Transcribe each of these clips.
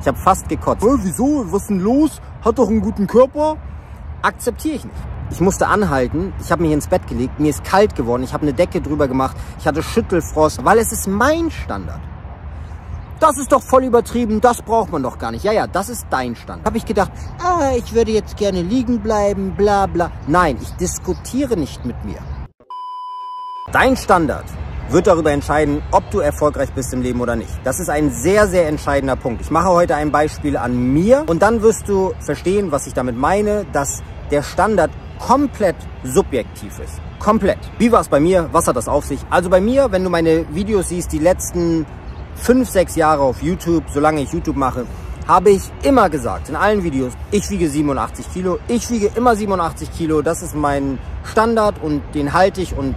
Ich habe fast gekotzt. Äh, wieso? Was ist denn los? Hat doch einen guten Körper. Akzeptiere ich nicht. Ich musste anhalten, ich habe mich ins Bett gelegt, mir ist kalt geworden, ich habe eine Decke drüber gemacht, ich hatte Schüttelfrost, weil es ist mein Standard. Das ist doch voll übertrieben, das braucht man doch gar nicht. Ja, ja, das ist dein Standard. Habe ich gedacht, ah, ich würde jetzt gerne liegen bleiben, bla bla. Nein, ich diskutiere nicht mit mir. Dein Standard wird darüber entscheiden, ob du erfolgreich bist im Leben oder nicht. Das ist ein sehr, sehr entscheidender Punkt. Ich mache heute ein Beispiel an mir und dann wirst du verstehen, was ich damit meine, dass der Standard komplett subjektiv ist. Komplett. Wie war es bei mir? Was hat das auf sich? Also bei mir, wenn du meine Videos siehst, die letzten fünf, sechs Jahre auf YouTube, solange ich YouTube mache, habe ich immer gesagt, in allen Videos, ich wiege 87 Kilo, ich wiege immer 87 Kilo, das ist mein Standard und den halte ich und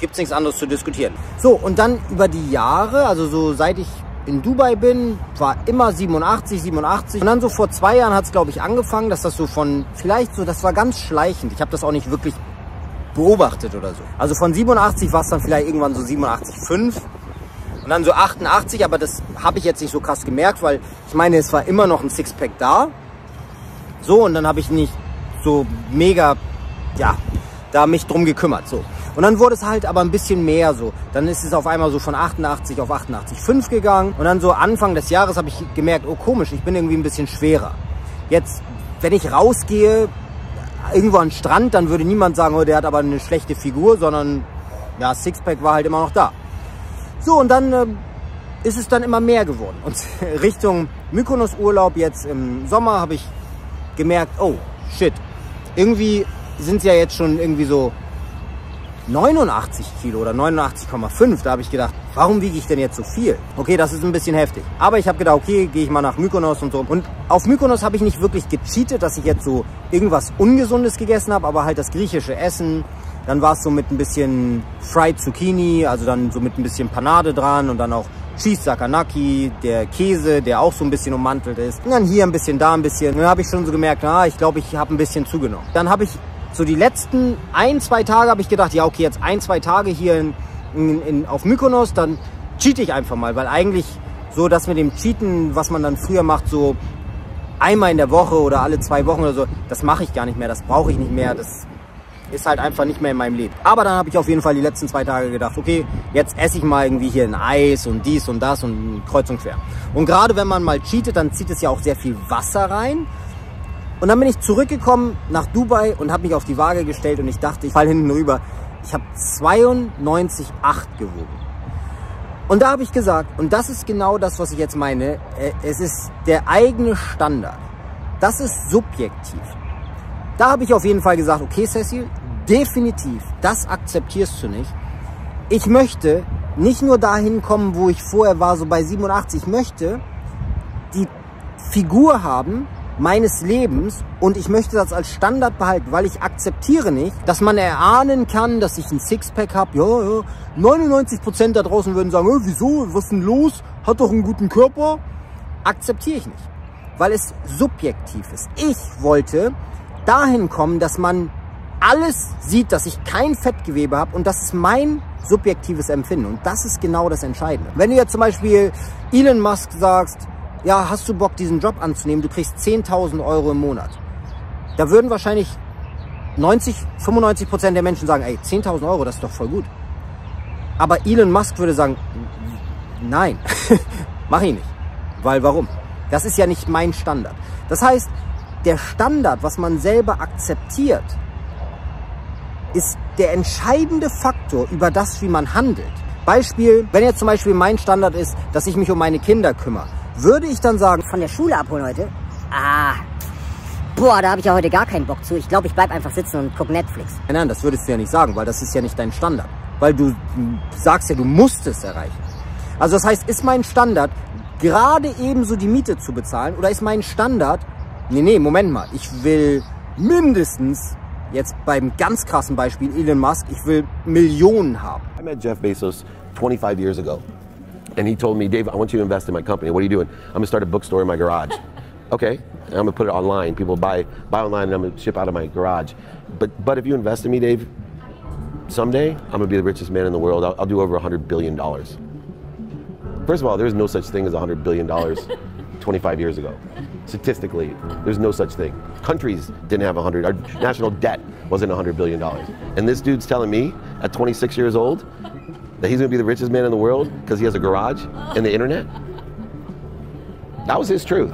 gibt es nichts anderes zu diskutieren. So, und dann über die Jahre, also so seit ich in Dubai bin, war immer 87, 87. Und dann so vor zwei Jahren hat es, glaube ich, angefangen, dass das so von, vielleicht so, das war ganz schleichend. Ich habe das auch nicht wirklich beobachtet oder so. Also von 87 war es dann vielleicht irgendwann so 87,5 und dann so 88, aber das habe ich jetzt nicht so krass gemerkt, weil ich meine, es war immer noch ein Sixpack da. So, und dann habe ich nicht so mega, ja, da mich drum gekümmert. So. Und dann wurde es halt aber ein bisschen mehr so. Dann ist es auf einmal so von 88 auf 88,5 gegangen. Und dann so Anfang des Jahres habe ich gemerkt, oh komisch, ich bin irgendwie ein bisschen schwerer. Jetzt, wenn ich rausgehe, irgendwo an den Strand, dann würde niemand sagen, oh, der hat aber eine schlechte Figur, sondern ja, Sixpack war halt immer noch da. So, und dann äh, ist es dann immer mehr geworden. Und Richtung Mykonos-Urlaub jetzt im Sommer habe ich gemerkt, oh, shit, irgendwie sind es ja jetzt schon irgendwie so 89 Kilo oder 89,5. Da habe ich gedacht, warum wiege ich denn jetzt so viel? Okay, das ist ein bisschen heftig. Aber ich habe gedacht, okay, gehe ich mal nach Mykonos und so. Und auf Mykonos habe ich nicht wirklich gecheatet, dass ich jetzt so irgendwas Ungesundes gegessen habe, aber halt das griechische Essen. Dann war es so mit ein bisschen Fried Zucchini, also dann so mit ein bisschen Panade dran und dann auch Cheese Sakanaki, der Käse, der auch so ein bisschen ummantelt ist. Und dann hier ein bisschen, da ein bisschen. Und dann habe ich schon so gemerkt, ah, ich glaube, ich habe ein bisschen zugenommen. Dann habe ich so die letzten ein, zwei Tage habe ich gedacht, ja okay, jetzt ein, zwei Tage hier in, in, in, auf Mykonos, dann cheate ich einfach mal, weil eigentlich so das mit dem Cheaten, was man dann früher macht, so einmal in der Woche oder alle zwei Wochen oder so, das mache ich gar nicht mehr, das brauche ich nicht mehr, das ist halt einfach nicht mehr in meinem Leben. Aber dann habe ich auf jeden Fall die letzten zwei Tage gedacht, okay, jetzt esse ich mal irgendwie hier ein Eis und dies und das und kreuz und quer. Und gerade wenn man mal cheatet, dann zieht es ja auch sehr viel Wasser rein. Und dann bin ich zurückgekommen nach Dubai und habe mich auf die Waage gestellt und ich dachte, ich falle hinten rüber. Ich habe 92,8 gewogen. Und da habe ich gesagt, und das ist genau das, was ich jetzt meine, äh, es ist der eigene Standard. Das ist subjektiv. Da habe ich auf jeden Fall gesagt, okay Cecil, definitiv, das akzeptierst du nicht. Ich möchte nicht nur dahin kommen, wo ich vorher war, so bei 87. Ich möchte die Figur haben, meines Lebens und ich möchte das als Standard behalten, weil ich akzeptiere nicht, dass man erahnen kann, dass ich ein Sixpack habe. Ja, ja, 99% da draußen würden sagen, oh, wieso, was ist denn los? Hat doch einen guten Körper. Akzeptiere ich nicht, weil es subjektiv ist. Ich wollte dahin kommen, dass man alles sieht, dass ich kein Fettgewebe habe und das ist mein subjektives Empfinden und das ist genau das Entscheidende. Wenn du jetzt zum Beispiel Elon Musk sagst, ja, hast du Bock, diesen Job anzunehmen? Du kriegst 10.000 Euro im Monat. Da würden wahrscheinlich 90, 95 Prozent der Menschen sagen, ey, 10.000 Euro, das ist doch voll gut. Aber Elon Musk würde sagen, nein, mach ich nicht. Weil warum? Das ist ja nicht mein Standard. Das heißt, der Standard, was man selber akzeptiert, ist der entscheidende Faktor über das, wie man handelt. Beispiel, wenn jetzt zum Beispiel mein Standard ist, dass ich mich um meine Kinder kümmere, würde ich dann sagen... Von der Schule abholen heute? Ah, boah, da habe ich ja heute gar keinen Bock zu. Ich glaube, ich bleibe einfach sitzen und gucke Netflix. Nein, nein, das würdest du ja nicht sagen, weil das ist ja nicht dein Standard. Weil du sagst ja, du musst es erreichen. Also das heißt, ist mein Standard gerade ebenso die Miete zu bezahlen oder ist mein Standard, nee, nee, Moment mal, ich will mindestens, jetzt beim ganz krassen Beispiel Elon Musk, ich will Millionen haben. I met Jeff Bezos 25 years ago. And he told me, Dave, I want you to invest in my company. What are you doing? I'm gonna start a bookstore in my garage. okay, and I'm gonna put it online. People buy buy online, and I'm gonna ship out of my garage. But but if you invest in me, Dave, someday I'm gonna be the richest man in the world. I'll, I'll do over 100 billion dollars. First of all, there's no such thing as 100 billion dollars. 25 years ago. Statistically, there's no such thing. Countries didn't have 100. Our national debt wasn't 100 billion dollars. And this dude's telling me at 26 years old that he's going to be the richest man in the world because he has a garage and the internet. That was his truth.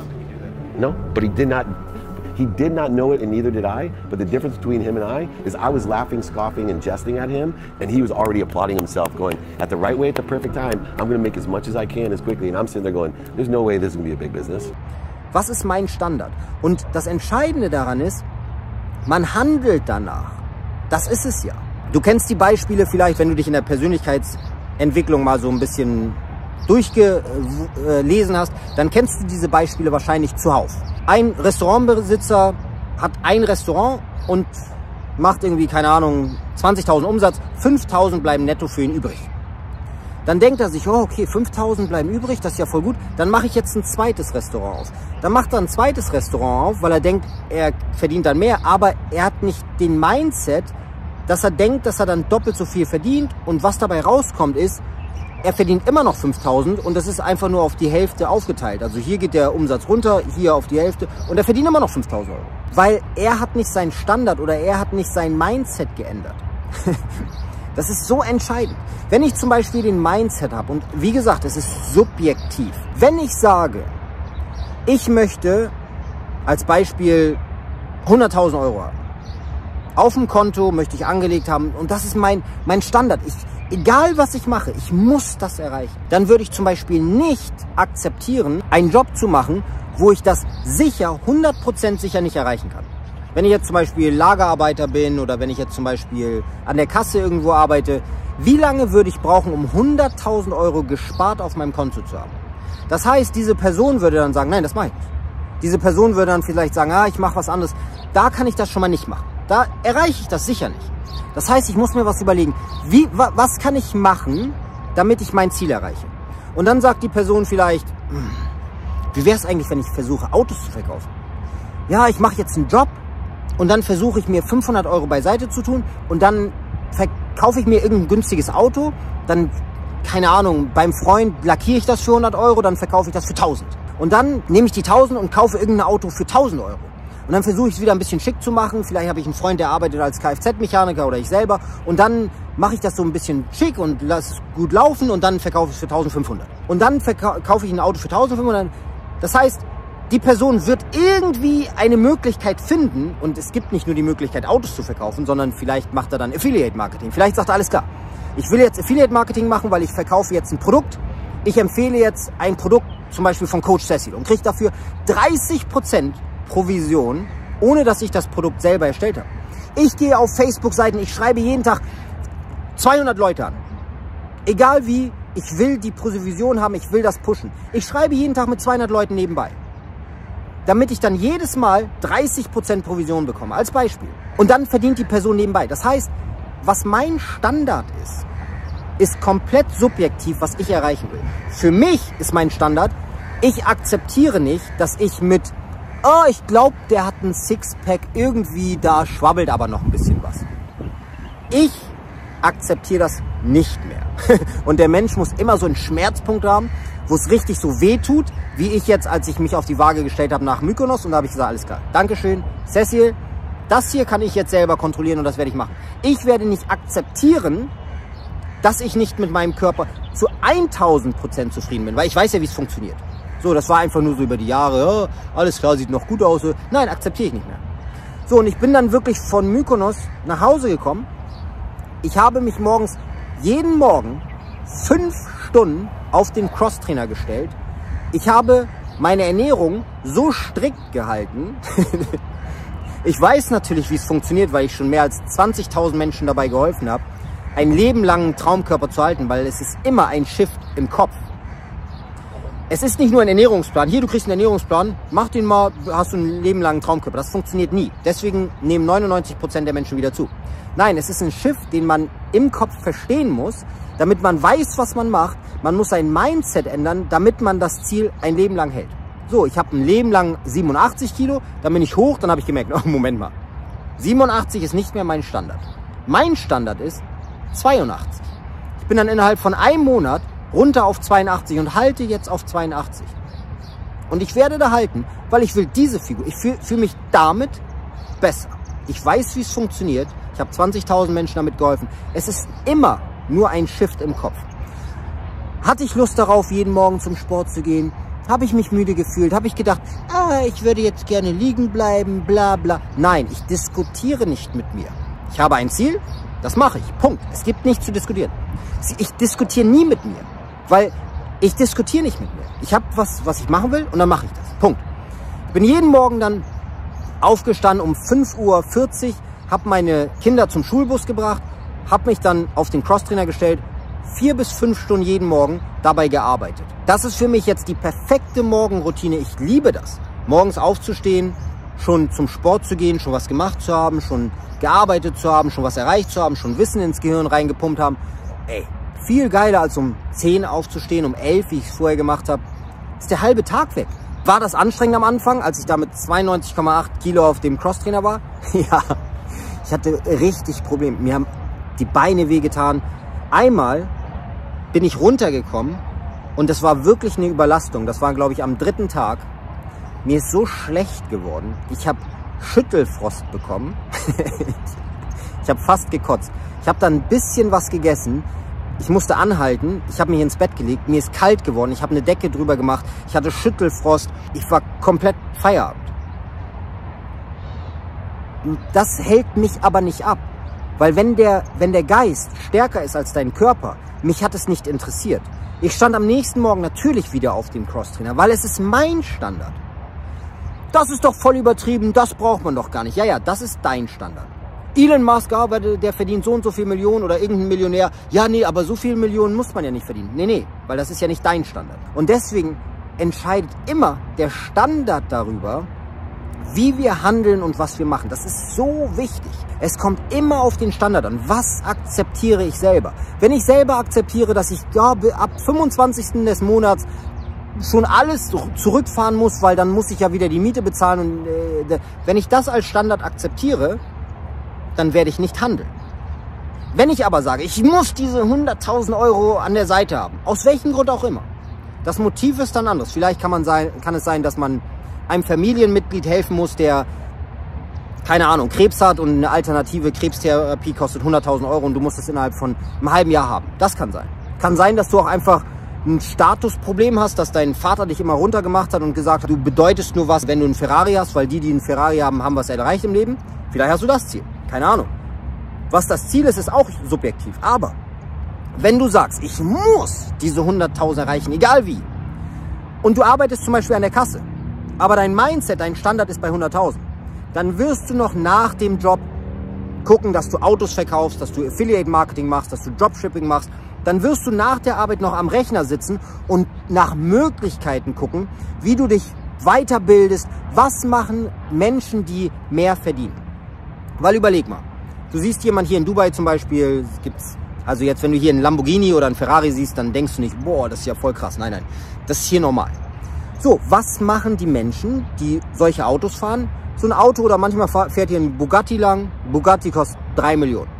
No, but he did not. He did not know it, and neither did I. But the difference between him and I is I was laughing, scoffing, and jesting at him, and he was already applauding himself, going, "At the right way, at the perfect time, I'm to make as much as I can as quickly." And I'm sitting there going, "There's no way this is to be a big business." Was ist mein Standard? Und das Entscheidende daran ist, man handelt danach. Das ist es ja. Du kennst die Beispiele vielleicht, wenn du dich in der Persönlichkeitsentwicklung mal so ein bisschen durchgelesen hast, dann kennst du diese Beispiele wahrscheinlich zuhauf. Ein Restaurantbesitzer hat ein Restaurant und macht irgendwie, keine Ahnung, 20.000 Umsatz, 5.000 bleiben netto für ihn übrig. Dann denkt er sich, oh okay, 5000 bleiben übrig, das ist ja voll gut. Dann mache ich jetzt ein zweites Restaurant auf. Dann macht er ein zweites Restaurant auf, weil er denkt, er verdient dann mehr, aber er hat nicht den Mindset, dass er denkt, dass er dann doppelt so viel verdient. Und was dabei rauskommt ist, er verdient immer noch 5000 und das ist einfach nur auf die Hälfte aufgeteilt. Also hier geht der Umsatz runter, hier auf die Hälfte und er verdient immer noch 5000 Euro. Weil er hat nicht seinen Standard oder er hat nicht sein Mindset geändert. Das ist so entscheidend. Wenn ich zum Beispiel den Mindset habe und wie gesagt, es ist subjektiv. Wenn ich sage, ich möchte als Beispiel 100.000 Euro haben. Auf dem Konto möchte ich angelegt haben und das ist mein, mein Standard. Ich, egal was ich mache, ich muss das erreichen. Dann würde ich zum Beispiel nicht akzeptieren, einen Job zu machen, wo ich das sicher, 100% sicher nicht erreichen kann. Wenn ich jetzt zum Beispiel Lagerarbeiter bin oder wenn ich jetzt zum Beispiel an der Kasse irgendwo arbeite, wie lange würde ich brauchen, um 100.000 Euro gespart auf meinem Konto zu haben? Das heißt, diese Person würde dann sagen, nein, das mache ich nicht. Diese Person würde dann vielleicht sagen, ah, ich mache was anderes. Da kann ich das schon mal nicht machen. Da erreiche ich das sicher nicht. Das heißt, ich muss mir was überlegen. Wie, wa, was kann ich machen, damit ich mein Ziel erreiche? Und dann sagt die Person vielleicht, hm, wie wäre es eigentlich, wenn ich versuche, Autos zu verkaufen? Ja, ich mache jetzt einen Job, und dann versuche ich mir 500 Euro beiseite zu tun und dann verkaufe ich mir irgendein günstiges Auto, dann, keine Ahnung, beim Freund lackiere ich das für 100 Euro, dann verkaufe ich das für 1000. Und dann nehme ich die 1000 und kaufe irgendein Auto für 1000 Euro. Und dann versuche ich es wieder ein bisschen schick zu machen. Vielleicht habe ich einen Freund, der arbeitet als Kfz-Mechaniker oder ich selber. Und dann mache ich das so ein bisschen schick und lasse es gut laufen und dann verkaufe ich es für 1500. Und dann verkaufe ich ein Auto für 1500. Das heißt, die Person wird irgendwie eine Möglichkeit finden und es gibt nicht nur die Möglichkeit, Autos zu verkaufen, sondern vielleicht macht er dann Affiliate Marketing. Vielleicht sagt er, alles klar, ich will jetzt Affiliate Marketing machen, weil ich verkaufe jetzt ein Produkt. Ich empfehle jetzt ein Produkt zum Beispiel von Coach Cecil und kriege dafür 30% Provision, ohne dass ich das Produkt selber erstellt habe. Ich gehe auf Facebook-Seiten, ich schreibe jeden Tag 200 Leute an. Egal wie, ich will die Provision haben, ich will das pushen. Ich schreibe jeden Tag mit 200 Leuten nebenbei damit ich dann jedes Mal 30% Provision bekomme, als Beispiel. Und dann verdient die Person nebenbei. Das heißt, was mein Standard ist, ist komplett subjektiv, was ich erreichen will. Für mich ist mein Standard, ich akzeptiere nicht, dass ich mit, oh, ich glaube, der hat ein Sixpack, irgendwie da schwabbelt aber noch ein bisschen was. Ich akzeptiere das nicht mehr. Und der Mensch muss immer so einen Schmerzpunkt haben, wo es richtig so weh tut, wie ich jetzt, als ich mich auf die Waage gestellt habe nach Mykonos und da habe ich gesagt, alles klar, Dankeschön, Cecil, das hier kann ich jetzt selber kontrollieren und das werde ich machen. Ich werde nicht akzeptieren, dass ich nicht mit meinem Körper zu 1000 Prozent zufrieden bin, weil ich weiß ja, wie es funktioniert. So, das war einfach nur so über die Jahre, ja, alles klar, sieht noch gut aus. Nein, akzeptiere ich nicht mehr. So, und ich bin dann wirklich von Mykonos nach Hause gekommen. Ich habe mich morgens, jeden Morgen, fünf Stunden auf den Crosstrainer gestellt ich habe meine Ernährung so strikt gehalten. ich weiß natürlich, wie es funktioniert, weil ich schon mehr als 20.000 Menschen dabei geholfen habe, einen Leben Traumkörper zu halten, weil es ist immer ein Shift im Kopf. Es ist nicht nur ein Ernährungsplan. Hier, du kriegst einen Ernährungsplan, mach den mal, hast du ein Leben einen Traumkörper. Das funktioniert nie. Deswegen nehmen 99% der Menschen wieder zu. Nein, es ist ein Shift, den man im Kopf verstehen muss, damit man weiß, was man macht. Man muss sein Mindset ändern, damit man das Ziel ein Leben lang hält. So, ich habe ein Leben lang 87 Kilo, dann bin ich hoch, dann habe ich gemerkt, oh, Moment mal, 87 ist nicht mehr mein Standard. Mein Standard ist 82. Ich bin dann innerhalb von einem Monat runter auf 82 und halte jetzt auf 82. Und ich werde da halten, weil ich will diese Figur. Ich fühle fühl mich damit besser. Ich weiß, wie es funktioniert. Ich habe 20.000 Menschen damit geholfen. Es ist immer nur ein Shift im Kopf. Hatte ich Lust darauf, jeden Morgen zum Sport zu gehen? Habe ich mich müde gefühlt? Habe ich gedacht, ah, ich würde jetzt gerne liegen bleiben, bla bla. Nein, ich diskutiere nicht mit mir. Ich habe ein Ziel, das mache ich. Punkt. Es gibt nichts zu diskutieren. Ich diskutiere nie mit mir, weil ich diskutiere nicht mit mir. Ich habe was, was ich machen will und dann mache ich das. Punkt. Ich bin jeden Morgen dann aufgestanden um 5.40 Uhr, habe meine Kinder zum Schulbus gebracht, habe mich dann auf den Crosstrainer gestellt, vier bis fünf Stunden jeden Morgen dabei gearbeitet. Das ist für mich jetzt die perfekte Morgenroutine. Ich liebe das. Morgens aufzustehen, schon zum Sport zu gehen, schon was gemacht zu haben, schon gearbeitet zu haben, schon was erreicht zu haben, schon Wissen ins Gehirn reingepumpt haben. Ey, viel geiler als um 10 aufzustehen, um 11, wie ich es vorher gemacht habe. Ist der halbe Tag weg. War das anstrengend am Anfang, als ich da mit 92,8 Kilo auf dem Crosstrainer war? ja, ich hatte richtig Probleme. Mir haben die Beine wehgetan. Einmal bin ich runtergekommen und das war wirklich eine Überlastung. Das war, glaube ich, am dritten Tag. Mir ist so schlecht geworden. Ich habe Schüttelfrost bekommen. ich habe fast gekotzt. Ich habe dann ein bisschen was gegessen. Ich musste anhalten. Ich habe mich ins Bett gelegt. Mir ist kalt geworden. Ich habe eine Decke drüber gemacht. Ich hatte Schüttelfrost. Ich war komplett Feierabend. Das hält mich aber nicht ab. Weil wenn der, wenn der Geist stärker ist als dein Körper, mich hat es nicht interessiert. Ich stand am nächsten Morgen natürlich wieder auf dem Crosstrainer, weil es ist mein Standard. Das ist doch voll übertrieben, das braucht man doch gar nicht. Ja, ja, das ist dein Standard. Elon Musk arbeitet, der verdient so und so viel Millionen oder irgendein Millionär. Ja, nee, aber so viele Millionen muss man ja nicht verdienen. Nee, nee, weil das ist ja nicht dein Standard. Und deswegen entscheidet immer der Standard darüber, wie wir handeln und was wir machen. Das ist so wichtig. Es kommt immer auf den Standard an. Was akzeptiere ich selber? Wenn ich selber akzeptiere, dass ich ja, ab 25. des Monats schon alles zurückfahren muss, weil dann muss ich ja wieder die Miete bezahlen. Und äh, wenn ich das als Standard akzeptiere, dann werde ich nicht handeln. Wenn ich aber sage, ich muss diese 100.000 Euro an der Seite haben, aus welchem Grund auch immer, das Motiv ist dann anders. Vielleicht kann, man sein, kann es sein, dass man einem Familienmitglied helfen muss, der keine Ahnung, Krebs hat und eine alternative Krebstherapie kostet 100.000 Euro und du musst es innerhalb von einem halben Jahr haben. Das kann sein. Kann sein, dass du auch einfach ein Statusproblem hast, dass dein Vater dich immer runtergemacht hat und gesagt hat, du bedeutest nur was, wenn du einen Ferrari hast, weil die, die einen Ferrari haben, haben was erreicht im Leben. Vielleicht hast du das Ziel. Keine Ahnung. Was das Ziel ist, ist auch subjektiv. Aber wenn du sagst, ich muss diese 100.000 erreichen, egal wie, und du arbeitest zum Beispiel an der Kasse, aber dein Mindset, dein Standard ist bei 100.000, dann wirst du noch nach dem Job gucken, dass du Autos verkaufst, dass du Affiliate Marketing machst, dass du Dropshipping machst. Dann wirst du nach der Arbeit noch am Rechner sitzen und nach Möglichkeiten gucken, wie du dich weiterbildest. Was machen Menschen, die mehr verdienen? Weil überleg mal, du siehst jemand hier in Dubai zum Beispiel, gibt's also jetzt, wenn du hier einen Lamborghini oder einen Ferrari siehst, dann denkst du nicht, boah, das ist ja voll krass. Nein, nein, das ist hier normal. So, was machen die Menschen, die solche Autos fahren? So ein Auto oder manchmal fährt hier ein Bugatti lang. Bugatti kostet 3 Millionen.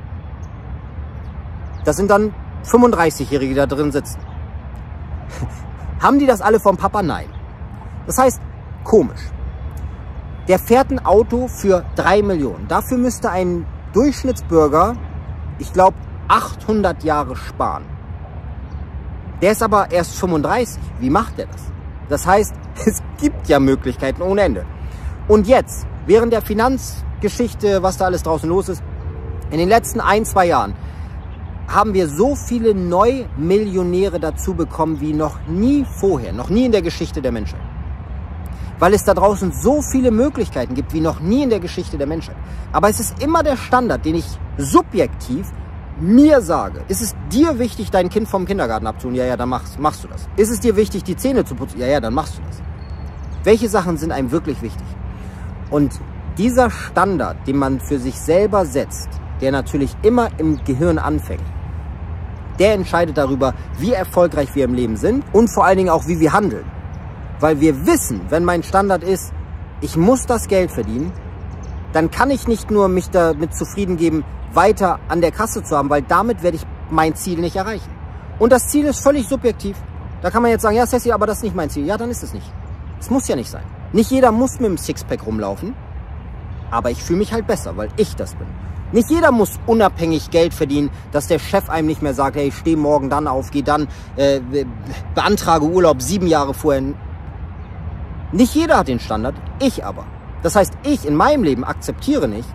Das sind dann 35-Jährige, die da drin sitzen. Haben die das alle vom Papa? Nein. Das heißt, komisch. Der fährt ein Auto für 3 Millionen. Dafür müsste ein Durchschnittsbürger, ich glaube, 800 Jahre sparen. Der ist aber erst 35. Wie macht er das? Das heißt, es gibt ja Möglichkeiten ohne Ende. Und jetzt, während der Finanzgeschichte, was da alles draußen los ist, in den letzten ein, zwei Jahren haben wir so viele Neumillionäre dazu bekommen wie noch nie vorher, noch nie in der Geschichte der Menschheit. Weil es da draußen so viele Möglichkeiten gibt wie noch nie in der Geschichte der Menschheit. Aber es ist immer der Standard, den ich subjektiv mir sage, ist es dir wichtig, dein Kind vom Kindergarten abzuholen? Ja, ja, dann machst, machst du das. Ist es dir wichtig, die Zähne zu putzen? Ja, ja, dann machst du das. Welche Sachen sind einem wirklich wichtig? Und dieser Standard, den man für sich selber setzt, der natürlich immer im Gehirn anfängt, der entscheidet darüber, wie erfolgreich wir im Leben sind und vor allen Dingen auch, wie wir handeln. Weil wir wissen, wenn mein Standard ist, ich muss das Geld verdienen, dann kann ich nicht nur mich damit zufrieden geben, weiter an der Kasse zu haben, weil damit werde ich mein Ziel nicht erreichen. Und das Ziel ist völlig subjektiv. Da kann man jetzt sagen, ja Ceci, aber das ist nicht mein Ziel. Ja, dann ist es nicht. Es muss ja nicht sein. Nicht jeder muss mit dem Sixpack rumlaufen, aber ich fühle mich halt besser, weil ich das bin. Nicht jeder muss unabhängig Geld verdienen, dass der Chef einem nicht mehr sagt, hey, ich stehe morgen dann auf, geh dann, äh, beantrage Urlaub sieben Jahre vorher. Nicht jeder hat den Standard, ich aber. Das heißt, ich in meinem Leben akzeptiere nicht,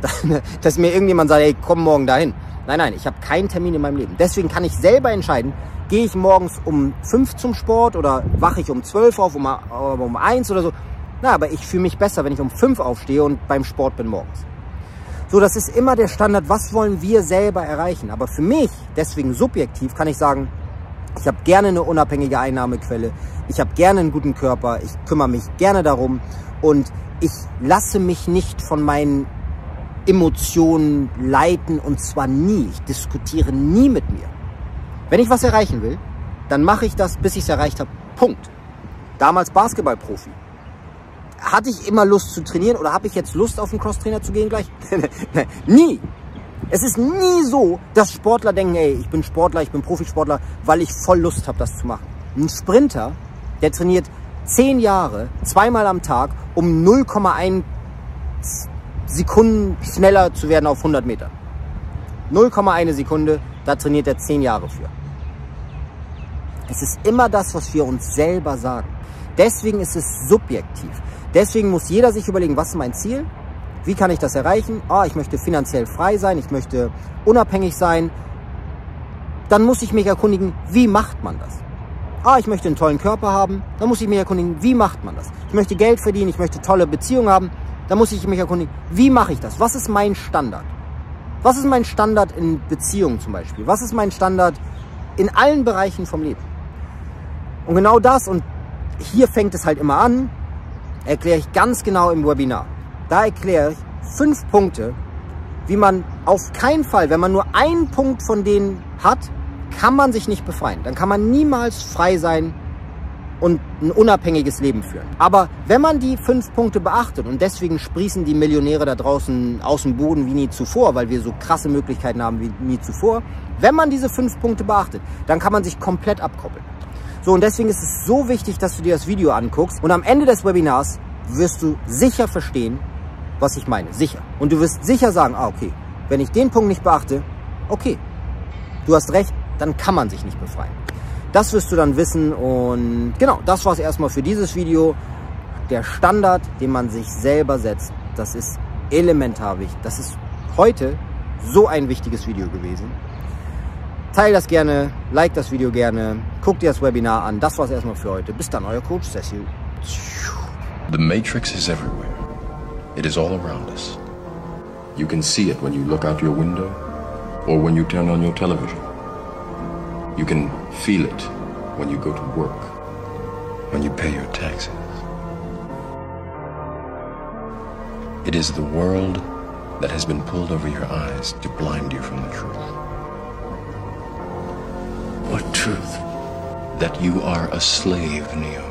dass mir irgendjemand sagt, hey, komm morgen dahin. Nein, nein, ich habe keinen Termin in meinem Leben. Deswegen kann ich selber entscheiden, gehe ich morgens um fünf zum Sport oder wache ich um zwölf auf, um, um eins oder so. Na, aber ich fühle mich besser, wenn ich um fünf aufstehe und beim Sport bin morgens. So, das ist immer der Standard, was wollen wir selber erreichen. Aber für mich, deswegen subjektiv, kann ich sagen, ich habe gerne eine unabhängige Einnahmequelle, ich habe gerne einen guten Körper, ich kümmere mich gerne darum und ich lasse mich nicht von meinen Emotionen leiten und zwar nie. Ich diskutiere nie mit mir. Wenn ich was erreichen will, dann mache ich das, bis ich es erreicht habe. Punkt. Damals Basketballprofi hatte ich immer Lust zu trainieren oder habe ich jetzt Lust auf einen Crosstrainer zu gehen gleich? nie. Es ist nie so, dass Sportler denken, ey, ich bin Sportler, ich bin Profisportler, weil ich voll Lust habe, das zu machen. Ein Sprinter, der trainiert zehn Jahre, zweimal am Tag, um 0,1 Sekunden schneller zu werden auf 100 Meter. 0,1 Sekunde, da trainiert er zehn Jahre für. Es ist immer das, was wir uns selber sagen. Deswegen ist es subjektiv. Deswegen muss jeder sich überlegen, was ist mein Ziel? Wie kann ich das erreichen? Ah, ich möchte finanziell frei sein, ich möchte unabhängig sein. Dann muss ich mich erkundigen, wie macht man das? Ah, ich möchte einen tollen Körper haben. Dann muss ich mich erkundigen, wie macht man das? Ich möchte Geld verdienen, ich möchte tolle Beziehungen haben. Dann muss ich mich erkundigen, wie mache ich das? Was ist mein Standard? Was ist mein Standard in Beziehungen zum Beispiel? Was ist mein Standard in allen Bereichen vom Leben? Und genau das, und hier fängt es halt immer an, erkläre ich ganz genau im Webinar. Da erkläre ich fünf Punkte, wie man auf keinen Fall, wenn man nur einen Punkt von denen hat, kann man sich nicht befreien. Dann kann man niemals frei sein und ein unabhängiges Leben führen. Aber wenn man die fünf Punkte beachtet und deswegen sprießen die Millionäre da draußen aus dem Boden wie nie zuvor, weil wir so krasse Möglichkeiten haben wie nie zuvor, wenn man diese fünf Punkte beachtet, dann kann man sich komplett abkoppeln. So, und deswegen ist es so wichtig, dass du dir das Video anguckst. Und am Ende des Webinars wirst du sicher verstehen, was ich meine. Sicher. Und du wirst sicher sagen, ah, okay, wenn ich den Punkt nicht beachte, okay, du hast recht, dann kann man sich nicht befreien. Das wirst du dann wissen und genau, das war es erstmal für dieses Video. Der Standard, den man sich selber setzt, das ist elementar wichtig. Das ist heute so ein wichtiges Video gewesen. Teil das gerne, like das Video gerne, guck dir das Webinar an. Das war's erstmal für heute. Bis dann, euer Coach Cecil. The Matrix is everywhere. It is all around us. You can see it when you look out your window or when you turn on your television. You can feel it when you go to work, when you pay your taxes. It is the world that has been pulled over your eyes to blind you from the truth. What truth? That you are a slave, Neo.